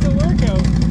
double workout.